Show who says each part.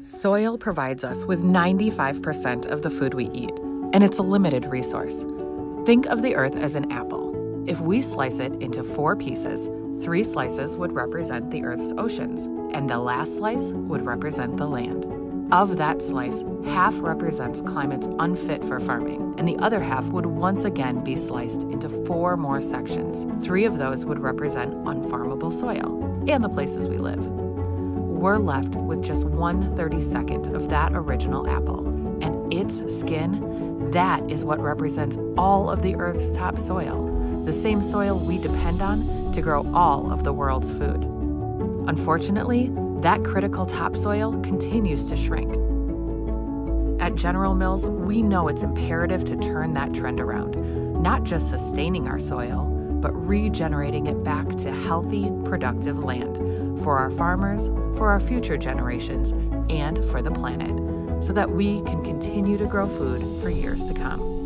Speaker 1: Soil provides us with 95% of the food we eat, and it's a limited resource. Think of the earth as an apple. If we slice it into four pieces, three slices would represent the earth's oceans, and the last slice would represent the land. Of that slice, half represents climates unfit for farming, and the other half would once again be sliced into four more sections. Three of those would represent unfarmable soil and the places we live. We're left with just one thirty second of that original apple, and its skin, that is what represents all of the Earth's topsoil, the same soil we depend on to grow all of the world's food. Unfortunately, that critical topsoil continues to shrink. At General Mills, we know it's imperative to turn that trend around, not just sustaining our soil, but regenerating it back to healthy, productive land for our farmers, for our future generations, and for the planet, so that we can continue to grow food for years to come.